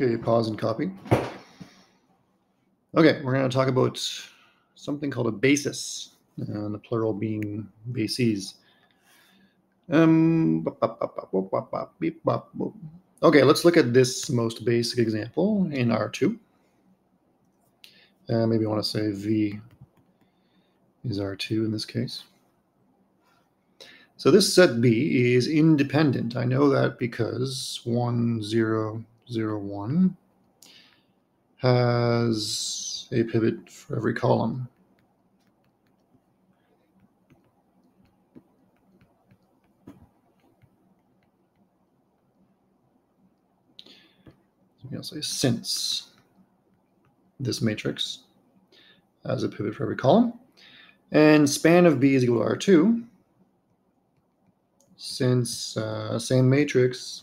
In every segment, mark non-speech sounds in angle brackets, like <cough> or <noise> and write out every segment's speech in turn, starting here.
Okay, pause and copy. Okay, we're going to talk about something called a basis, and the plural being bases. Um, okay, let's look at this most basic example in R2. Uh, maybe I want to say V is R2 in this case. So this set B is independent. I know that because 1, 0, 0, 1 has a pivot for every column. I'll say since this matrix has a pivot for every column, and span of B is equal to R2, since uh, same matrix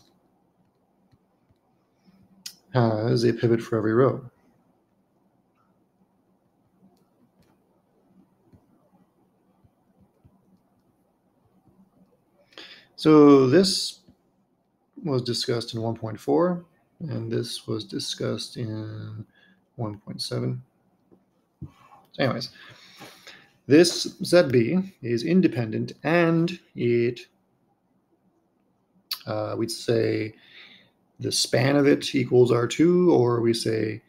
has a pivot for every row. So this was discussed in 1.4, and this was discussed in 1.7. So anyways, this ZB is independent and it, uh, we'd say the span of it equals R2, or we say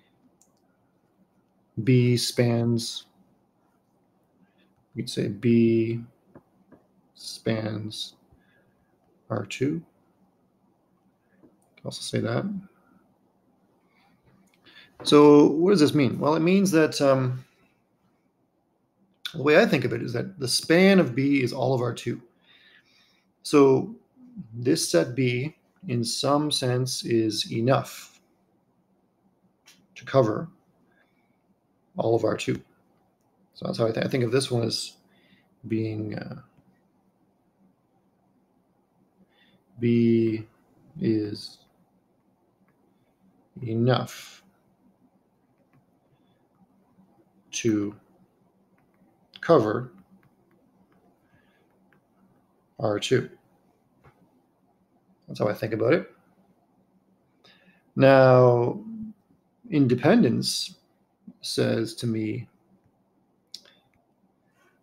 B spans, we'd say B spans R2. also say that. So what does this mean? Well, it means that um, the way I think of it is that the span of B is all of R2. So this set B in some sense is enough to cover all of R2. So that's how I, th I think of this one as being uh, B is enough to cover R2. That's how I think about it. Now, independence says to me,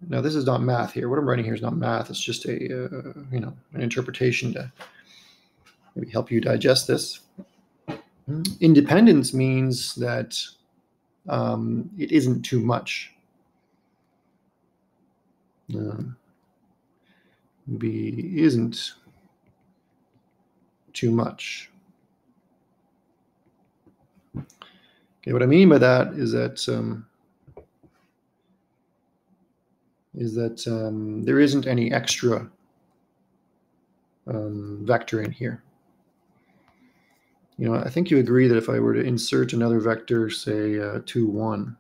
now this is not math here. What I'm writing here is not math. It's just a, uh, you know, an interpretation to maybe help you digest this. Independence means that um, it isn't too much. Uh, B isn't too much. Okay, what I mean by that is that um, is that um, there isn't any extra um, vector in here. You know, I think you agree that if I were to insert another vector, say uh, 2, 1,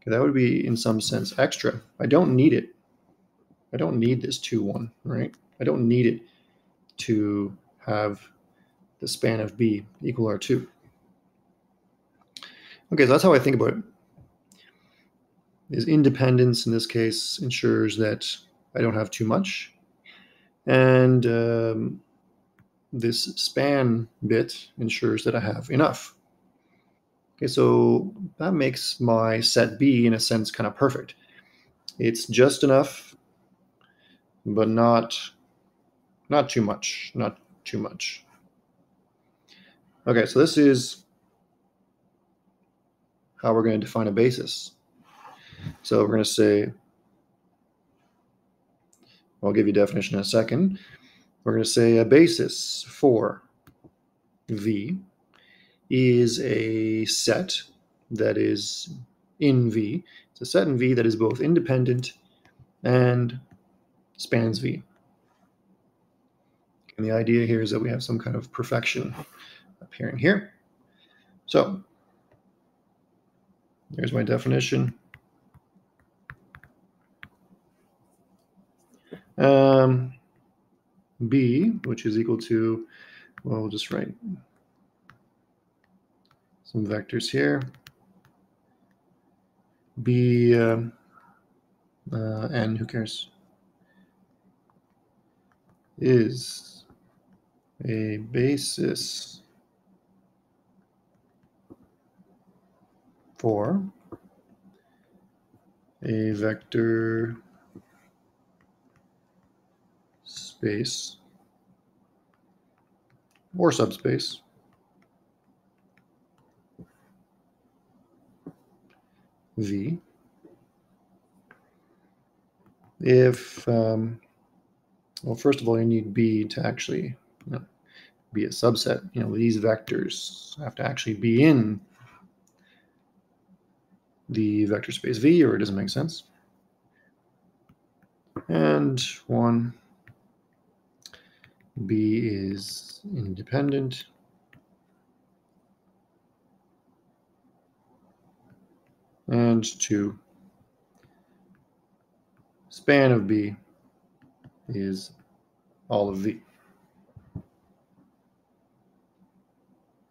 okay, that would be in some sense extra. I don't need it. I don't need this 2, 1, right? I don't need it to have the span of B equal R2. Okay, so that's how I think about it. Is independence in this case ensures that I don't have too much. And um, this span bit ensures that I have enough. Okay, so that makes my set B in a sense kind of perfect. It's just enough, but not not too much, not too much. Okay, so this is how we're going to define a basis. So we're going to say, I'll give you definition in a second. We're going to say a basis for V is a set that is in V. It's a set in V that is both independent and spans V. And the idea here is that we have some kind of perfection appearing here. So there's my definition. Um, B, which is equal to, well, we'll just write some vectors here. B, uh, uh, n, who cares, is a basis for a vector space or subspace V if, um, well, first of all, you need B to actually be a subset. You know, these vectors have to actually be in the vector space V or it doesn't make sense. And one, B is independent. And two, span of B is all of V.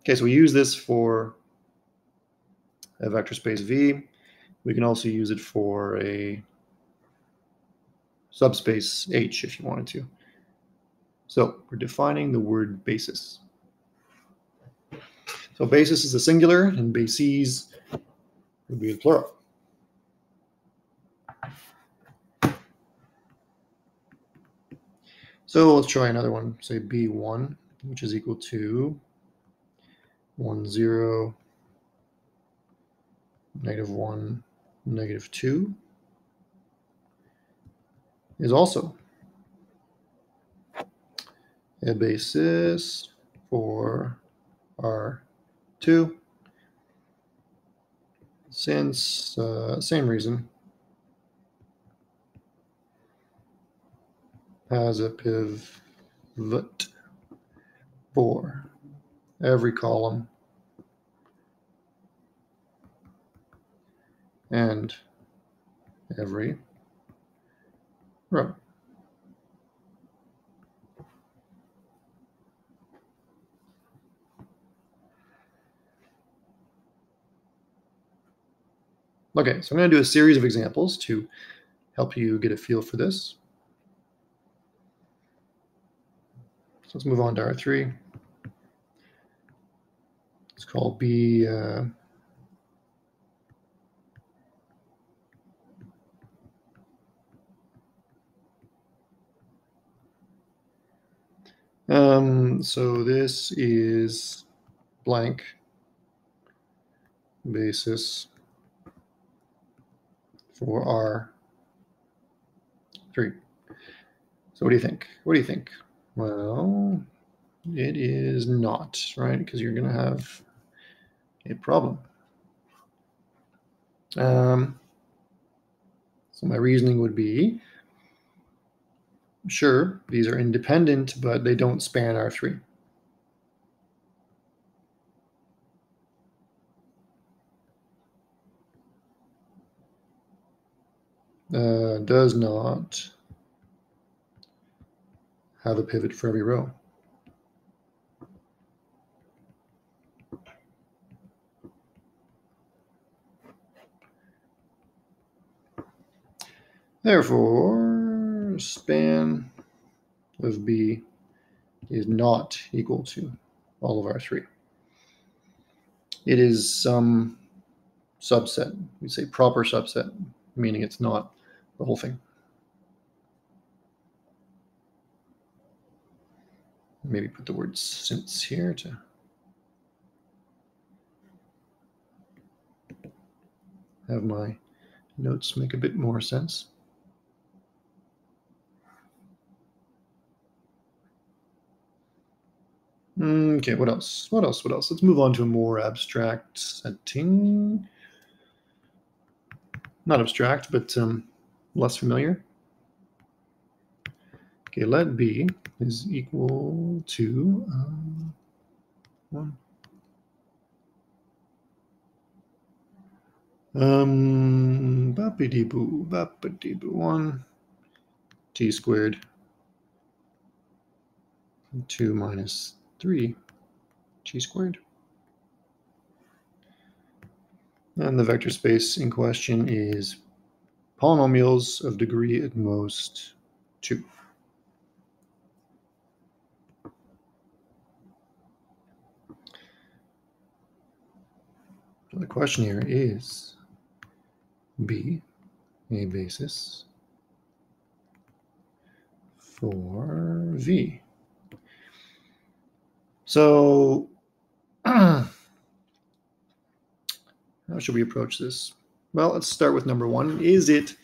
Okay, so we use this for a vector space V. We can also use it for a subspace H if you wanted to. So we're defining the word basis. So basis is a singular and bases would be a plural. So let's try another one, say B1, which is equal to 1, 0, negative 1, negative 2 is also a basis for R2 since uh, same reason. Has a pivot for every column and every row. Okay, so I'm going to do a series of examples to help you get a feel for this. So let's move on to R3. It's called B. Uh, um, so this is blank basis for R3. So what do you think? What do you think? Well, it is not, right? Because you're going to have a problem. Um, so my reasoning would be, sure, these are independent, but they don't span R3. uh, does not have a pivot for every row. Therefore, span of B is not equal to all of R3. It is some subset. We say proper subset, meaning it's not the whole thing. Maybe put the word since here to have my notes make a bit more sense. Okay, what else? What else? What else? Let's move on to a more abstract setting. Not abstract, but um, less familiar. Okay, let B is equal to um, 1. Um, bapidi-boo, bapidi-boo, 1 t squared 2 minus 3 g squared. And the vector space in question is polynomials of degree at most 2. So the question here is B a basis for V. So <clears throat> how should we approach this? Well, let's start with number one. Is it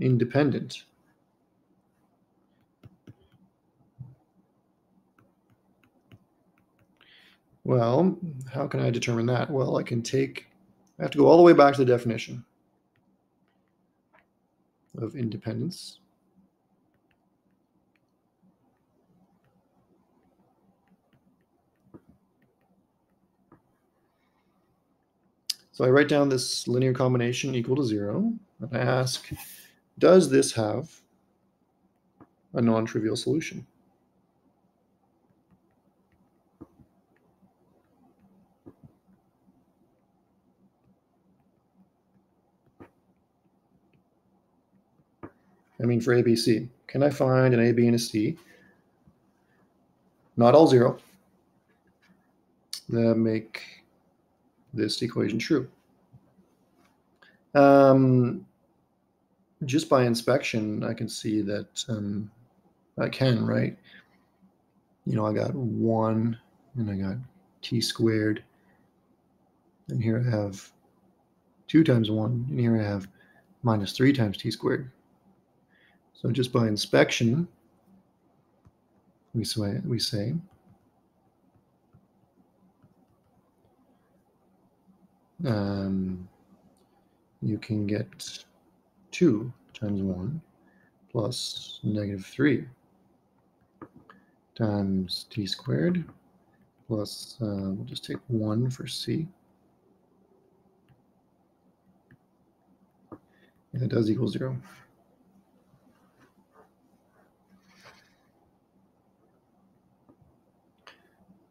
independent? Well, how can I determine that? Well, I can take, I have to go all the way back to the definition of independence. So I write down this linear combination equal to zero, and I ask, does this have a non-trivial solution? I mean, for ABC, can I find an A, B, and a C, not all zero, that make this equation true? Um, just by inspection, I can see that um, I can, right? You know, I got 1 and I got t squared. And here I have 2 times 1, and here I have minus 3 times t squared. So just by inspection, we say, we say um, you can get 2 times 1 plus negative 3 times t squared plus, uh, we'll just take 1 for c. And it does equal 0.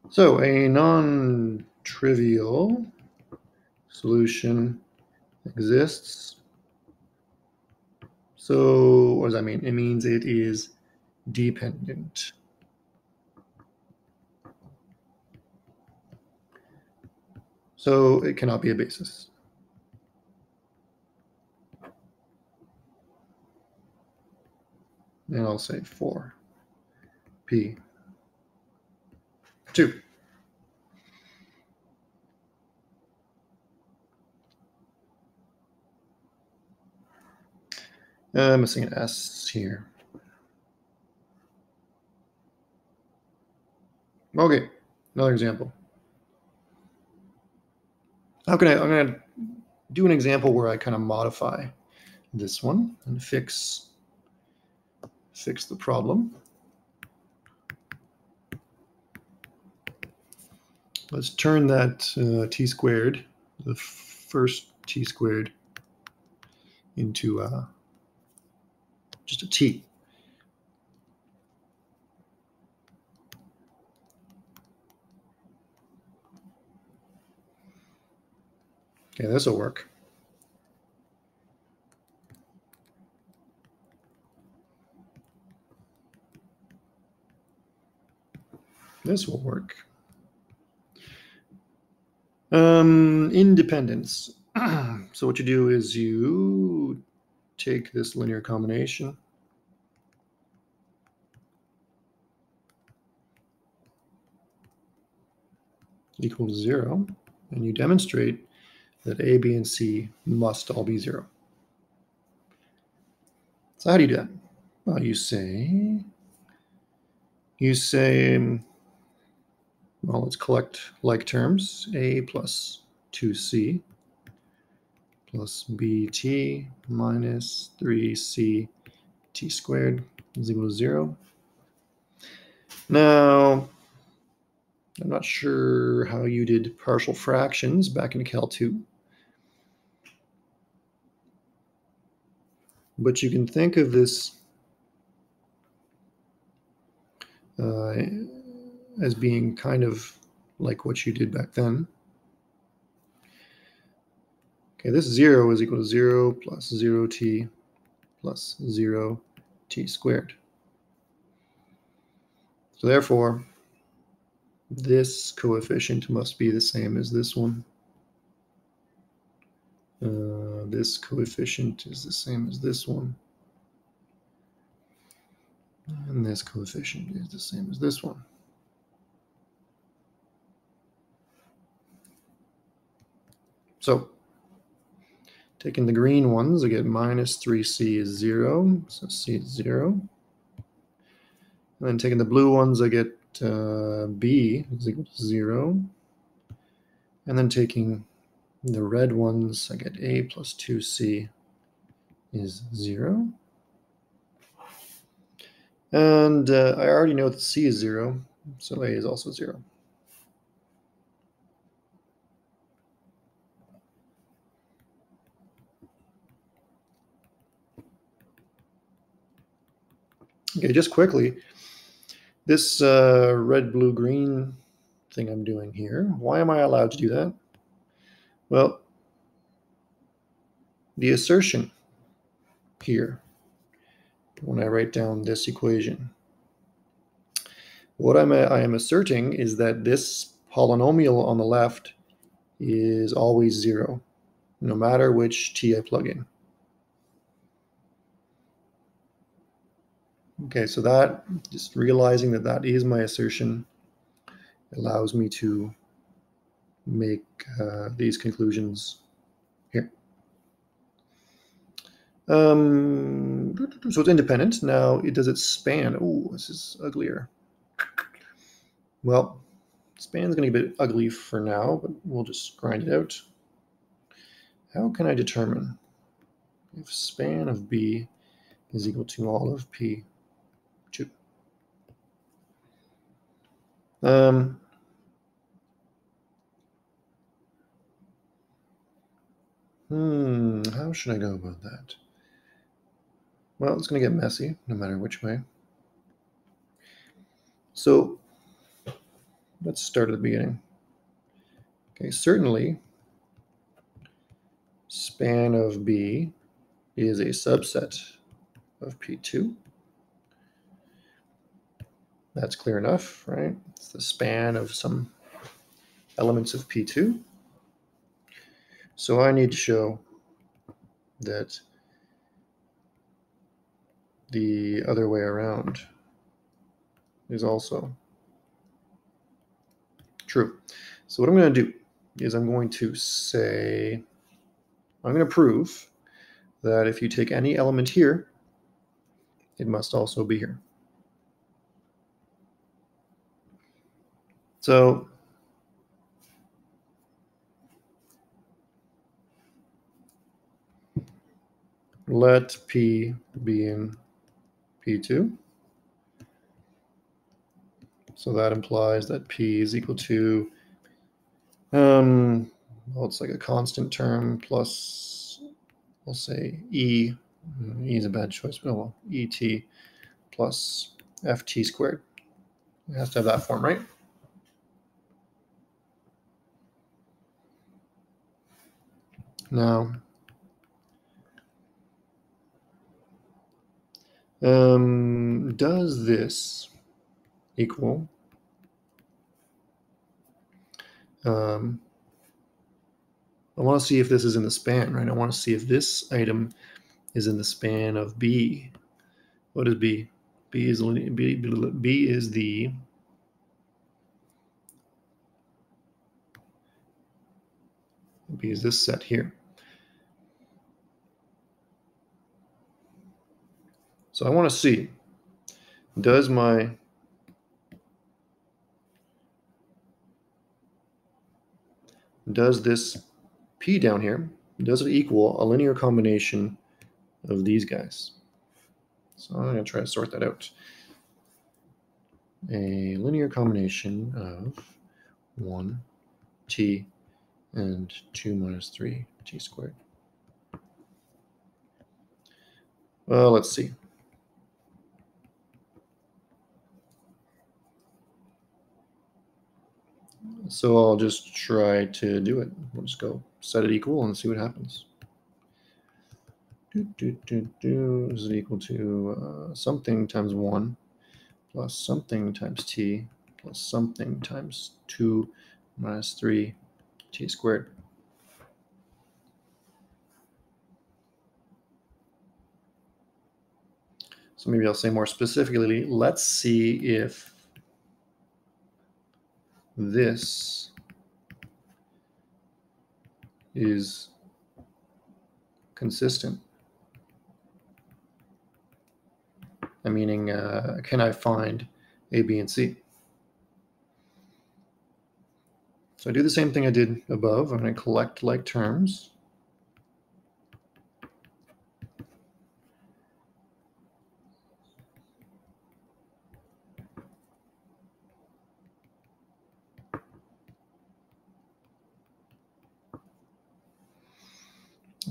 So a non-trivial solution exists. So what does that mean? It means it is dependent. So it cannot be a basis. And I'll say 4 P 2. Uh, missing an S here. Okay, another example. How can I, I'm going to do an example where I kind of modify this one and fix, fix the problem. Let's turn that uh, t squared, the first t squared, into uh, just a t. Okay, this will work. This will work. Um, independence. <clears throat> so what you do is you take this linear combination equal to zero, and you demonstrate that A, B, and C must all be zero. So how do you do that? Well, you say, you say, well, let's collect like terms, A plus 2C plus bt minus 3c t squared is equal to 0. Now, I'm not sure how you did partial fractions back in Cal 2. But you can think of this uh, as being kind of like what you did back then. Okay, this 0 is equal to 0 plus 0t plus 0t squared. So therefore, this coefficient must be the same as this one. Uh, this coefficient is the same as this one. And this coefficient is the same as this one. So taking the green ones, I get minus 3c is 0, so c is 0. And then taking the blue ones, I get uh, b is equal to 0. And then taking the red ones, I get a plus 2c is 0. And uh, I already know that c is 0, so a is also 0. Okay, just quickly, this uh, red, blue, green thing I'm doing here, why am I allowed to do that? Well, the assertion here, when I write down this equation, what I'm, I am asserting is that this polynomial on the left is always zero, no matter which t I plug in. Okay, so that, just realizing that that is my assertion allows me to make uh, these conclusions here. Um, so it's independent. Now, it does it span? Oh, this is uglier. Well, span's going to be a bit ugly for now, but we'll just grind it out. How can I determine if span of B is equal to all of P? Um, hmm, how should I go about that? Well, it's going to get messy no matter which way. So let's start at the beginning. Okay, certainly span of B is a subset of P2. That's clear enough, right? It's the span of some elements of P2. So I need to show that the other way around is also true. So what I'm going to do is I'm going to say, I'm going to prove that if you take any element here, it must also be here. So let P be in P2. So that implies that P is equal to, um, well, it's like a constant term plus, we'll say E, E is a bad choice, but oh well, ET plus FT squared. It has to have that form, right? Now, um, does this equal um, I want to see if this is in the span, right? I want to see if this item is in the span of B. What is B? B is B, B is the B is this set here. So I want to see, does my does this P down here, does it equal a linear combination of these guys? So I'm going to try to sort that out. A linear combination of 1 t and 2 minus 3 t squared. Well, let's see. So I'll just try to do it. We'll just go set it equal and see what happens. Do, do, do, do. Is it equal to uh, something times 1 plus something times t plus something times 2 minus 3 t squared. So maybe I'll say more specifically, let's see if this is consistent. I meaning, uh, can I find A, B, and C? So I do the same thing I did above. I'm going to collect like terms.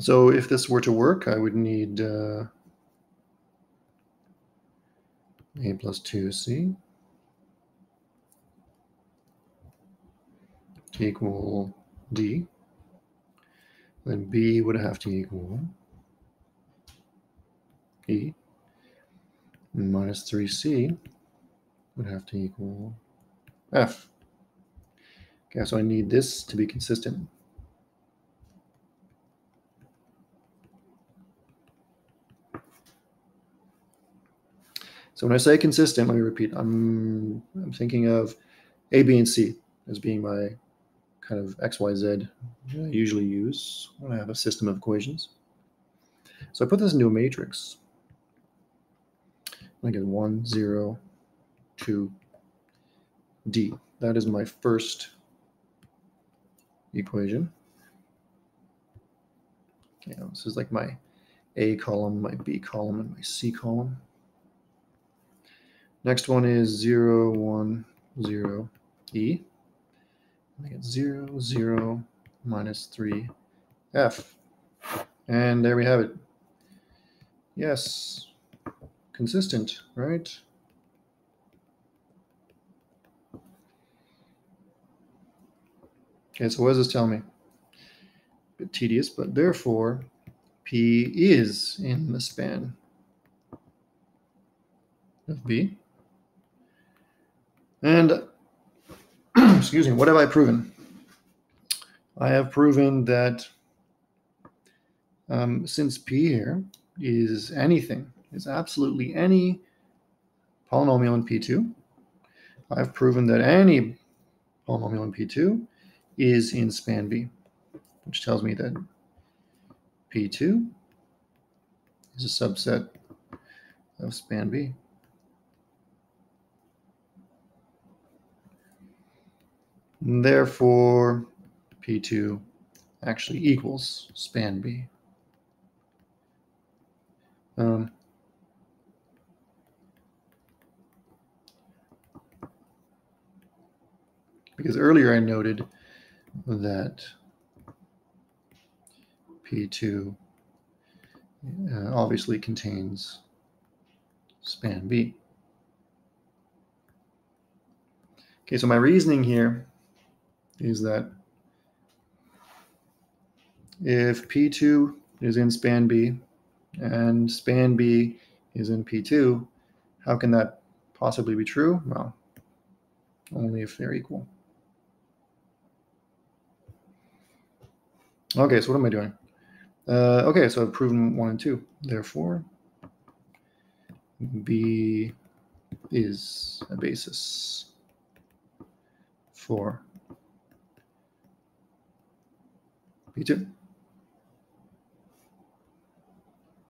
So if this were to work, I would need uh, a plus 2c to equal d. Then b would have to equal e. Minus 3c would have to equal f. Okay, so I need this to be consistent. So when I say consistent, let me repeat. I'm I'm thinking of A, B, and C as being my kind of X, Y, Z I usually use when I have a system of equations. So I put this into a matrix. I get 1, 0, 2, D. That is my first equation. Okay, this is like my A column, my B column, and my C column. Next one is 0, 1, 0, E. E. I get 0, 0, minus 3, F. And there we have it. Yes, consistent, right? Okay, so what does this tell me? A bit tedious, but therefore, P is in the span of B. And <clears throat> excuse me, what have I proven? I have proven that um, since P here is anything, is absolutely any polynomial in P2, I've proven that any polynomial in P2 is in span B, which tells me that P2 is a subset of span B. And therefore, P2 actually equals span B. Um, because earlier I noted that P2 uh, obviously contains span B. Okay, so my reasoning here is that if P2 is in span B and span B is in P2, how can that possibly be true? Well, only if they're equal. Okay, so what am I doing? Uh, okay, so I've proven one and two. Therefore, B is a basis for too.